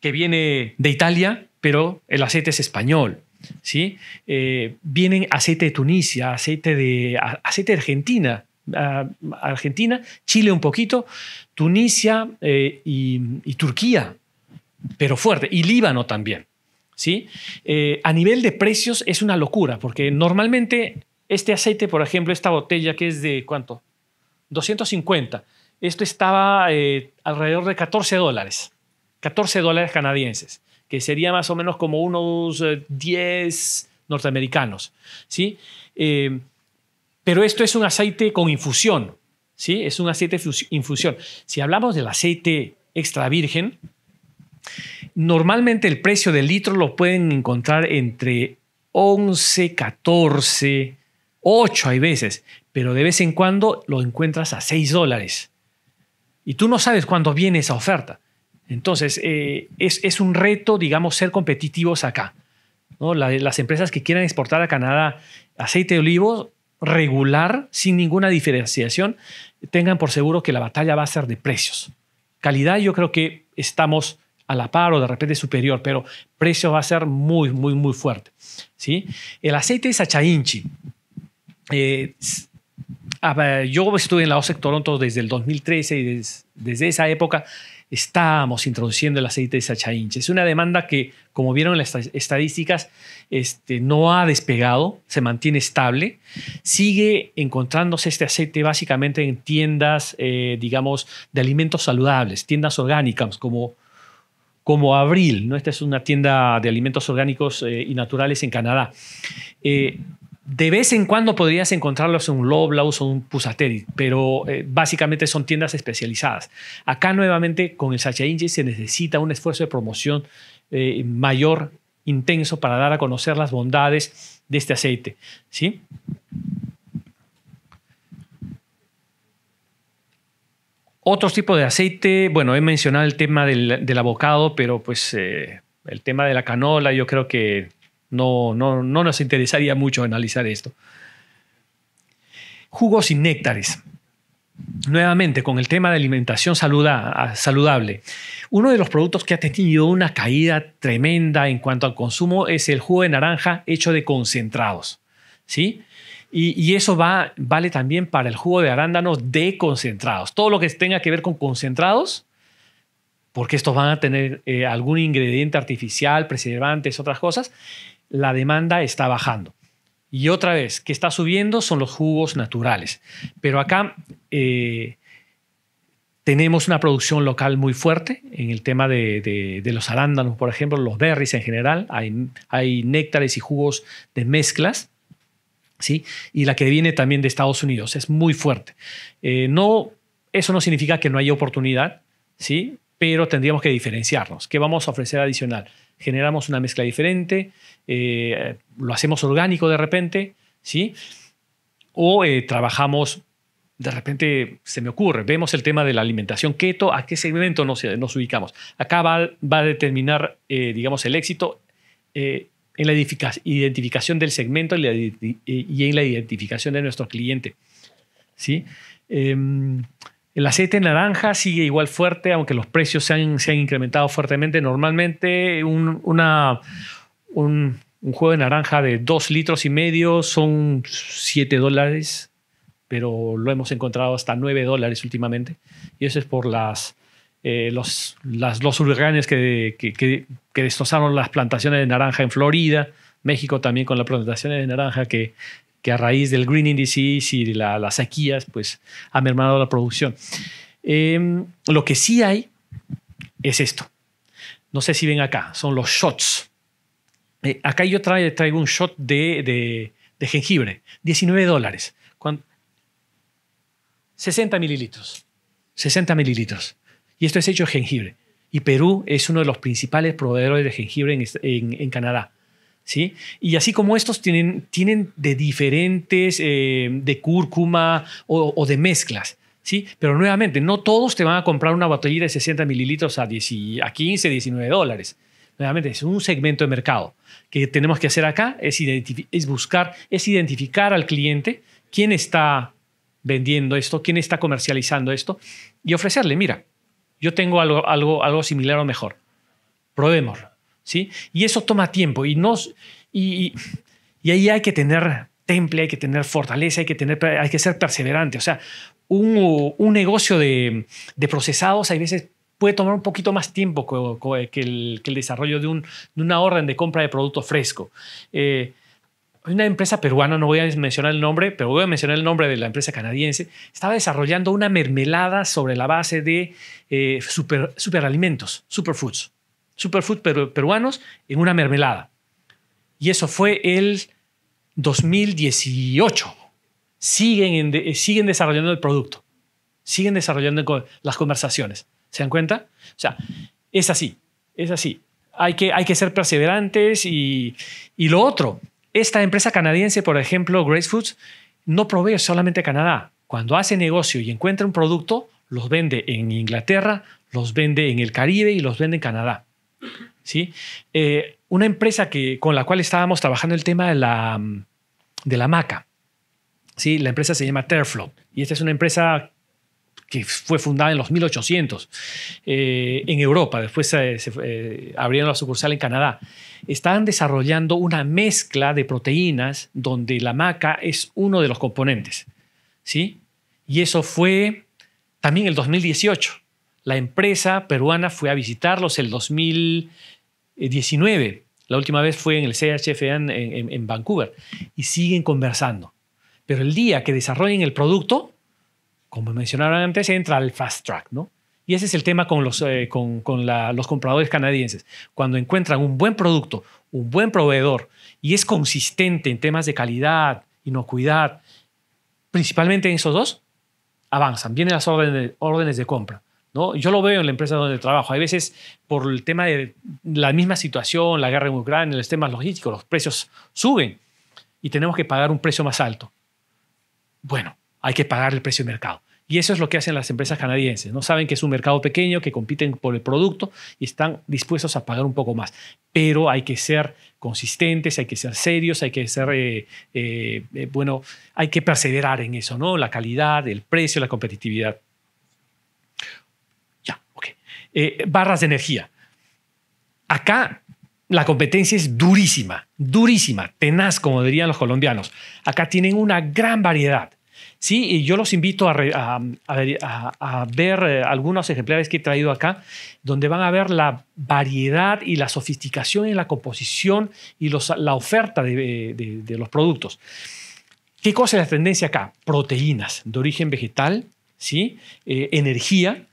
que viene de Italia, pero el aceite es español. ¿Sí? Eh, vienen aceite de Tunisia, aceite de, aceite Argentina, Argentina, Chile un poquito, Tunisia eh, y, Turquía. pero fuerte, y Líbano también. ¿sí? Eh, a nivel de precios es una locura, porque normalmente este aceite, por ejemplo, esta botella que es de cuánto? 250. Esto estaba alrededor de 14 dólares. 14 dólares canadienses, que sería más o menos como unos 10 eh, norteamericanos. ¿sí? pero esto es un aceite con infusión. ¿sí? Es un aceite infusión. Si hablamos del aceite extra virgen, Normalmente el precio del litro lo pueden encontrar entre 11, 14, 8 hay veces, pero de vez en cuando lo encuentras a 6 dólares. Y tú no sabes cuándo viene esa oferta. Entonces, eh, es, un reto, digamos, ser competitivos acá. las empresas que quieran exportar a Canadá aceite de olivo regular, sin ninguna diferenciación, tengan por seguro que la batalla va a ser de precios. Calidad, yo creo que estamos a la par o de repente superior, pero precio va a ser muy, muy, muy fuerte. ¿sí? El aceite de Sachainchi. Eh, yo estuve en la OSEC Toronto desde el 2013 y desde esa época estábamos introduciendo el aceite de Sachainchi. Es una demanda que, como vieron las estadísticas, este, no ha despegado, se mantiene estable. Sigue encontrándose este aceite básicamente en tiendas, eh, digamos, de alimentos saludables, tiendas orgánicas como como Abril, ¿no? Esta es una tienda de alimentos orgánicos eh, y naturales en Canadá. Eh, de vez en cuando podrías encontrarlos en un Loblaws o un Pusateri, pero eh, básicamente son tiendas especializadas. Acá nuevamente con el Sacha Inge se necesita un esfuerzo de promoción mayor, intenso, para dar a conocer las bondades de este aceite. ¿sí? Otros tipos de aceite, bueno, he mencionado el tema del, del abocado, pero pues eh, el tema de la canola, yo creo que no, no, no nos interesaría mucho analizar esto. Jugos y néctares. Nuevamente, con el tema de alimentación saludable, uno de los productos que ha tenido una caída tremenda en cuanto al consumo es el jugo de naranja hecho de concentrados. ¿sí? Y, eso va, vale también para el jugo de arándanos de concentrados. Todo lo que tenga que ver con concentrados, porque estos van a tener eh, algún ingrediente artificial, preservantes, otras cosas, la demanda está bajando. Y otra vez, que está subiendo son los jugos naturales. Pero acá eh, tenemos una producción local muy fuerte en el tema de, los arándanos, por ejemplo, los berries en general. Hay, hay néctares y jugos de mezclas ¿sí? Y la que viene también de Estados Unidos es muy fuerte. Eh, no, eso no significa que no haya oportunidad, ¿sí? Pero tendríamos que diferenciarnos. ¿Qué vamos a ofrecer adicional? Generamos una mezcla diferente, eh, lo hacemos orgánico de repente, ¿sí? O eh, trabajamos de repente se me ocurre, vemos el tema de la alimentación keto, ¿a qué segmento nos, ubicamos? Acá va, va a determinar, digamos, el éxito en la identificación del segmento y, en la identificación de nuestro cliente. ¿sí? El aceite naranja sigue igual fuerte, aunque los precios se han, incrementado fuertemente. Normalmente un, juego de naranja de dos litros y medio son 7 dólares, pero lo hemos encontrado hasta 9 dólares últimamente. Y eso es por las eh, los, huracanes que, destrozaron las plantaciones de naranja en Florida, México también con las plantaciones de naranja que, que a raíz del greening disease y las sequías, pues ha mermado la producción. Em, lo que sí hay es esto. No sé si ven acá, son los shots. Eh, acá yo traigo, un shot de, de, de jengibre, 19 dólares. 60 mililitros. 60 mililitros. Y esto es hecho de jengibre. Y Perú es uno de los principales proveedores de jengibre en, Canadá. ¿Sí? Y así como estos tienen, tienen de diferentes, eh, de cúrcuma o, de mezclas. ¿sí? Pero nuevamente, no todos te van a comprar una botellita de 60 mililitros a, 10, a 15, 19 dólares. Nuevamente, es un segmento de mercado. que tenemos que hacer acá es, es buscar, es identificar al cliente quién está vendiendo esto, quién está comercializando esto y ofrecerle, mira, yo tengo algo, algo, algo similar o mejor. Probémoslo. ¿Sí? Y eso toma tiempo y, nos, y, y ahí hay que tener temple, hay que tener fortaleza, hay que, tener, hay que ser perseverante. O sea, un, un negocio de, de, procesados hay veces puede tomar un poquito más tiempo que el, desarrollo de, una orden de compra de producto fresco. Eh, hay una empresa peruana, no voy a mencionar el nombre, pero voy a mencionar el nombre de la empresa canadiense, estaba desarrollando una mermelada sobre la base de eh, super, superalimentos, superfoods, superfoods peruanos en una mermelada. Y eso fue el 2018. Siguen, eh, siguen desarrollando el producto, siguen desarrollando las conversaciones. ¿Se dan cuenta? O sea, es así, es así. Hay que, hay que ser perseverantes y, y lo otro, esta empresa canadiense, por ejemplo, Grace Foods, no provee solamente a Canadá. Cuando hace negocio y encuentra un producto, los vende en Inglaterra, los vende en el Caribe y los vende en Canadá. ¿Sí? Eh, una empresa que, con la cual estábamos trabajando el tema de la, de la maca. ¿Sí? La empresa se llama Terflow y esta es una empresa que fue fundada en los 1800 eh, en Europa, después se, eh, abrieron la sucursal en Canadá. Están desarrollando una mezcla de proteínas donde la maca es uno de los componentes. ¿sí? Y eso fue también el 2018. La empresa peruana fue a visitarlos el 2019. La última vez fue en el CHF en, Vancouver. Y siguen conversando. Pero el día que desarrollen el producto, como mencionaron antes, entra al fast track, ¿no? Y ese es el tema con los, eh, con, los compradores canadienses. Cuando encuentran un buen producto, un buen proveedor y es consistente en temas de calidad, inocuidad, principalmente en esos dos, avanzan, vienen las órdenes de compra. ¿No? Yo lo veo en la empresa donde trabajo. Hay veces por el tema de la misma situación, la guerra en Ucrania, los temas logísticos, los precios suben y tenemos que pagar un precio más alto. Bueno, hay que pagar el precio de mercado. Y eso es lo que hacen las empresas canadienses. No saben que es un mercado pequeño, que compiten por el producto y están dispuestos a pagar un poco más. Pero hay que ser consistentes, hay que ser serios, hay que ser, eh, eh, eh, bueno, hay que perseverar en eso, ¿no? La calidad, el precio, la competitividad. Ok. barras de energía. Acá la competencia es durísima, durísima, tenaz, como dirían los colombianos. Acá tienen una gran variedad Sí, y yo los invito a, ver eh, algunos ejemplares que he traído acá, donde van a ver la variedad y la sofisticación en la composición y la oferta de, los productos. ¿Qué cosa es la tendencia acá? Proteínas de origen vegetal, ¿sí? Eh, energía.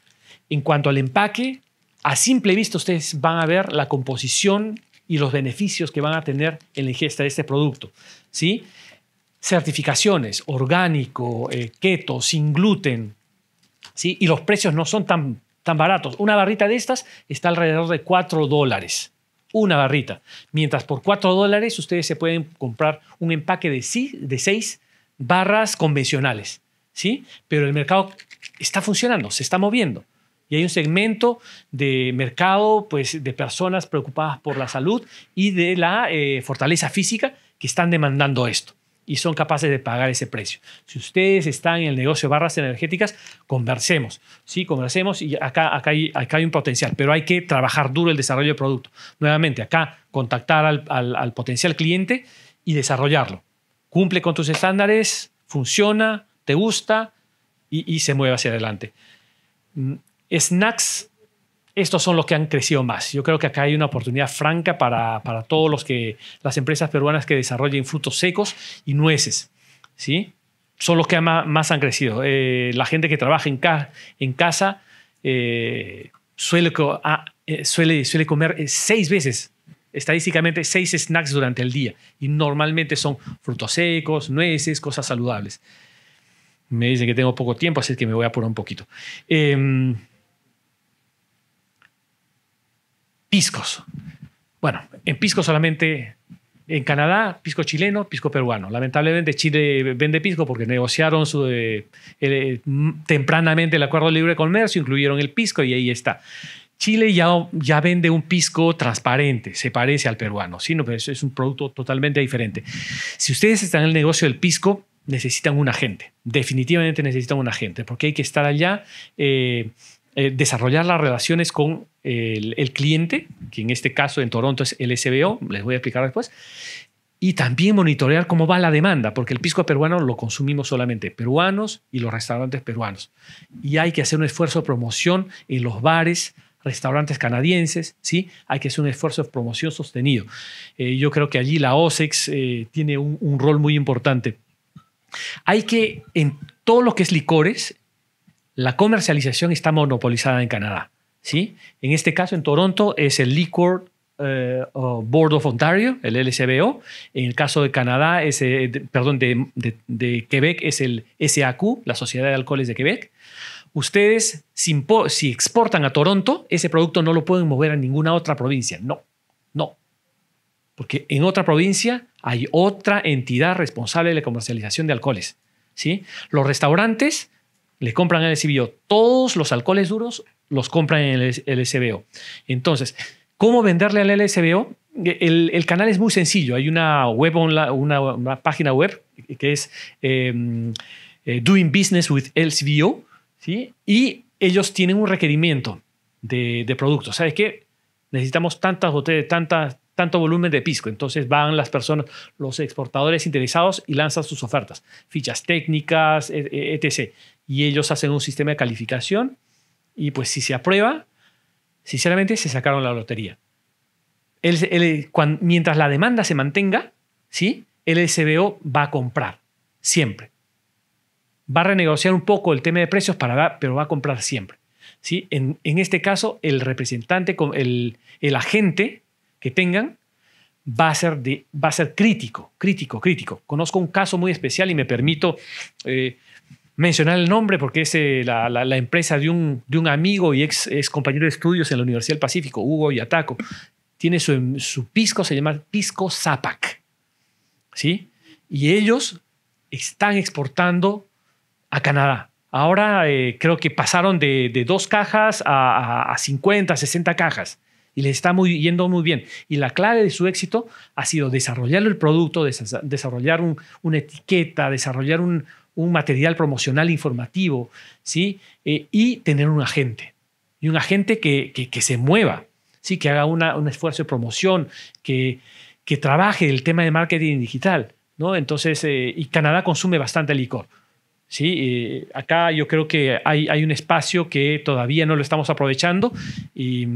En cuanto al empaque, a simple vista ustedes van a ver la composición y los beneficios que van a tener en la ingesta de este producto. ¿sí? certificaciones, orgánico, eh, keto, sin gluten, ¿sí? y los precios no son tan, tan baratos. Una barrita de estas está alrededor de 4 dólares. Una barrita. Mientras por 4 dólares ustedes se pueden comprar un empaque de 6 barras convencionales. ¿sí? Pero el mercado está funcionando, se está moviendo. Y hay un segmento de mercado pues, de personas preocupadas por la salud y de la eh, fortaleza física que están demandando esto y son capaces de pagar ese precio. Si ustedes están en el negocio de barras energéticas, conversemos, ¿sí? Conversemos y acá, acá, hay, acá hay un potencial, pero hay que trabajar duro el desarrollo del producto. Nuevamente, acá contactar al, potencial cliente y desarrollarlo. Cumple con tus estándares, funciona, te gusta y se mueve hacia adelante. Snacks estos son los que han crecido más. Yo creo que acá hay una oportunidad franca para, para todos los que, las empresas peruanas que desarrollen frutos secos y nueces. ¿sí? Son los que más han crecido. Eh, la gente que trabaja en, en casa eh, suele, ah, eh, suele, suele comer seis veces estadísticamente seis snacks durante el día y normalmente son frutos secos, nueces, cosas saludables. Me dicen que tengo poco tiempo, así que me voy a apurar un poquito. Em, piscos. Bueno, en pisco solamente en Canadá, pisco chileno, pisco peruano. Lamentablemente Chile vende pisco porque negociaron eh, eh, tempranamente el acuerdo de libre comercio, incluyeron el pisco y ahí está. Chile ya, ya vende un pisco transparente, se parece al peruano, ¿sí? es un producto totalmente diferente. Si ustedes están en el negocio del pisco, necesitan un agente, definitivamente necesitan un agente, porque hay que estar allá. Eh, eh, desarrollar las relaciones con el, cliente, que en este caso en Toronto es el SBO, les voy a explicar después, y también monitorear cómo va la demanda, porque el pisco peruano lo consumimos solamente peruanos y los restaurantes peruanos. Y hay que hacer un esfuerzo de promoción en los bares, restaurantes canadienses, ¿sí? Hay que hacer un esfuerzo de promoción sostenido. Eh, yo creo que allí la OSEX eh, tiene un, un, rol muy importante. Hay que, en todo lo que es licores, la comercialización está monopolizada en Canadá, ¿sí? En este caso, en Toronto, es el Liquor eh, Board of Ontario, el LCBO. En el caso de Canadá, es, perdón, de, Quebec es el SAQ, la Sociedad de Alcoholes de Quebec. Ustedes, si, si, exportan a Toronto, ese producto no lo pueden mover a ninguna otra provincia. No, no. Porque en otra provincia hay otra entidad responsable de la comercialización de alcoholes. ¿sí? Los restaurantes le compran al LCBO. Todos los alcoholes duros los compran en el LCBO. Entonces, ¿Cómo venderle al LSBO? El, canal es muy sencillo. Hay una web una, página web que es em, eh, Doing Business with LSBO, ¿sí? Y ellos tienen un requerimiento de, productos. ¿Sabes qué? Necesitamos tantas botellas, tantas, tanto volumen de pisco. Entonces van las personas, los exportadores interesados y lanzan sus ofertas, fichas técnicas, e, e, etc. Y ellos hacen un sistema de calificación y pues si se aprueba, sinceramente se sacaron la lotería. mientras la demanda se mantenga, ¿sí? el SBO va a comprar, siempre. Va a renegociar un poco el tema de precios, para, pero va a comprar siempre. ¿sí? En, este caso, el representante, el, el agente que tengan, va a, ser de, va a ser crítico, crítico, crítico. Conozco un caso muy especial y me permito eh, mencionar el nombre porque es eh, la, empresa de un, de un amigo y ex, compañero de estudios en la Universidad del Pacífico, Hugo Yataco. Tiene su, su pisco, se llama Pisco Zapac. ¿Sí? Y ellos están exportando a Canadá. Ahora eh, creo que pasaron de, dos cajas a, a, 50, 60 cajas y les está muy, yendo muy bien. Y la clave de su éxito ha sido desarrollar el producto, desarrollar una etiqueta, desarrollar un, un material promocional informativo, ¿sí? Eh, y tener un agente, y un agente que, que, se mueva, ¿sí? Que haga una, un esfuerzo de promoción, que, que trabaje el tema de marketing digital, ¿no? Entonces, eh, y Canadá consume bastante licor. ¿sí? Eh, acá yo creo que hay, hay, un espacio que todavía no lo estamos aprovechando y,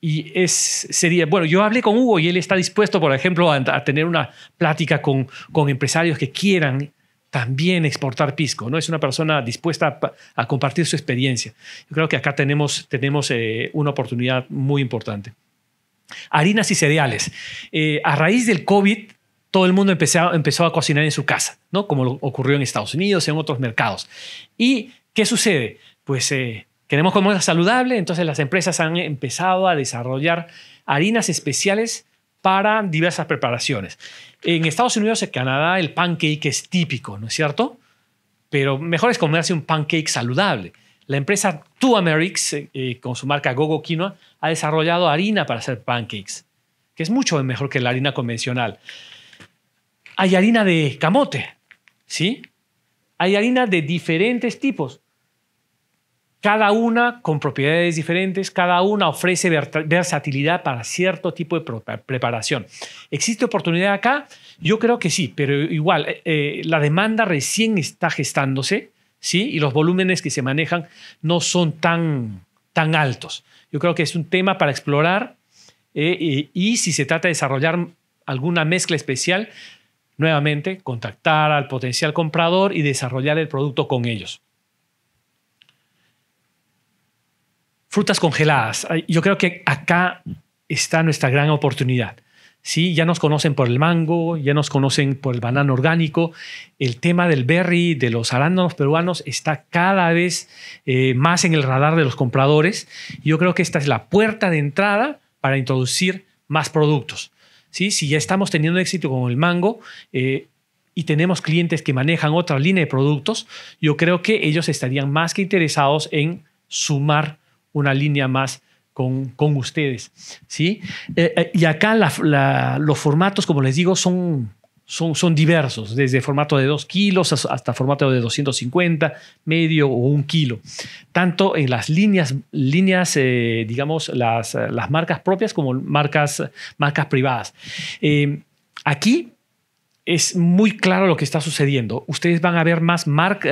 y, es, sería, bueno, yo hablé con Hugo y él está dispuesto, por ejemplo, a, a tener una plática con, con empresarios que quieran también exportar pisco, ¿no? Es una persona dispuesta a, compartir su experiencia. Yo creo que acá tenemos, tenemos eh, una oportunidad muy importante. Harinas y cereales. Eh, a raíz del COVID, todo el mundo empezó, empezó a cocinar en su casa, ¿no? Como ocurrió en Estados Unidos, en otros mercados. ¿Y qué sucede? Pues eh, queremos comer saludable, entonces las empresas han empezado a desarrollar harinas especiales para diversas preparaciones. En Estados Unidos y Canadá el pancake es típico, ¿no es cierto? Pero mejor es comerse un pancake saludable. La empresa Two Americs, eh, con su marca Gogo Quinoa, ha desarrollado harina para hacer pancakes, que es mucho mejor que la harina convencional. Hay harina de camote, ¿sí? Hay harina de diferentes tipos cada una con propiedades diferentes, cada una ofrece versatilidad para cierto tipo de preparación. ¿Existe oportunidad acá? Yo creo que sí, pero igual, eh, eh, la demanda recién está gestándose, ¿sí? Y los volúmenes que se manejan no son tan, tan altos. Yo creo que es un tema para explorar eh, y si se trata de desarrollar alguna mezcla especial, nuevamente, contactar al potencial comprador y desarrollar el producto con ellos. Frutas congeladas. Yo creo que acá está nuestra gran oportunidad. Sí, ya nos conocen por el mango, ya nos conocen por el banano orgánico. El tema del berry, de los arándanos peruanos, está cada vez eh, más en el radar de los compradores. Yo creo que esta es la puerta de entrada para introducir más productos. ¿Sí? Si ya estamos teniendo éxito con el mango eh, y tenemos clientes que manejan otra línea de productos, yo creo que ellos estarían más que interesados en sumar una línea más con, con ustedes. ¿sí? Eh, eh, y acá los formatos, como les digo, son, son, son diversos, desde formato de 2 kilos hasta formato de 250, medio o un kilo. Tanto en las líneas, líneas eh, digamos, las, las marcas propias como marcas, marcas privadas. aquí es muy claro lo que está sucediendo. Ustedes van a ver más marca,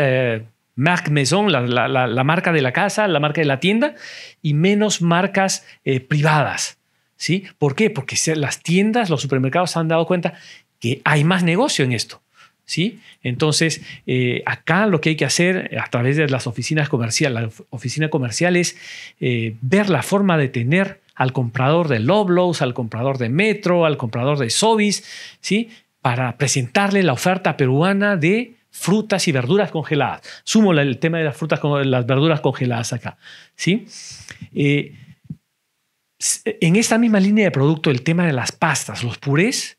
eh, Maison, la, marca de la casa, la marca de la tienda, y menos marcas eh, privadas. ¿sí? ¿Por qué? Porque las tiendas, los supermercados se han dado cuenta que hay más negocio en esto. ¿sí? Entonces, eh, acá lo que hay que hacer a través de las oficinas comerciales, la oficina comercial es ver la forma de tener al comprador de Loblaws, al comprador de Metro, al comprador de Sobis, ¿sí? para presentarle la oferta peruana de frutas y verduras congeladas. Sumo el tema de las frutas con las verduras congeladas acá. ¿sí? Eh, en esta misma línea de producto, el tema de las pastas, los purés,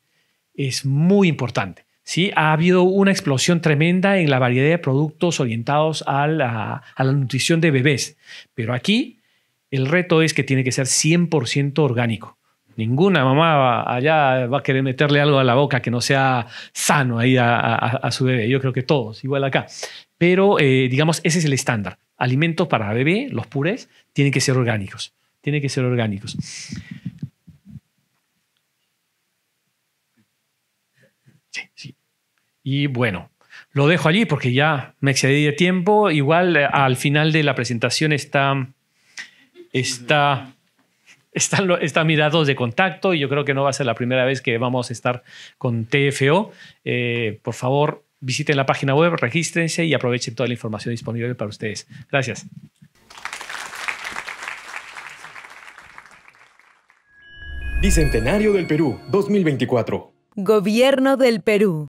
es muy importante. ¿sí? Ha habido una explosión tremenda en la variedad de productos orientados a la, a la nutrición de bebés. Pero aquí el reto es que tiene que ser 100% orgánico. Ninguna mamá allá va a querer meterle algo a la boca que no sea sano ahí a, su bebé. Yo creo que todos, igual acá. Pero, eh, digamos, ese es el estándar. Alimentos para bebé, los purés, tienen que ser orgánicos. Tienen que ser orgánicos. Sí, sí. Y bueno, lo dejo allí porque ya me excedí de tiempo. Igual eh, al final de la presentación está, está están, están mis datos de contacto y yo creo que no va a ser la primera vez que vamos a estar con TFO. Eh, por favor, visiten la página web, regístrense y aprovechen toda la información disponible para ustedes. Gracias. Bicentenario del Perú 2024. Gobierno del Perú.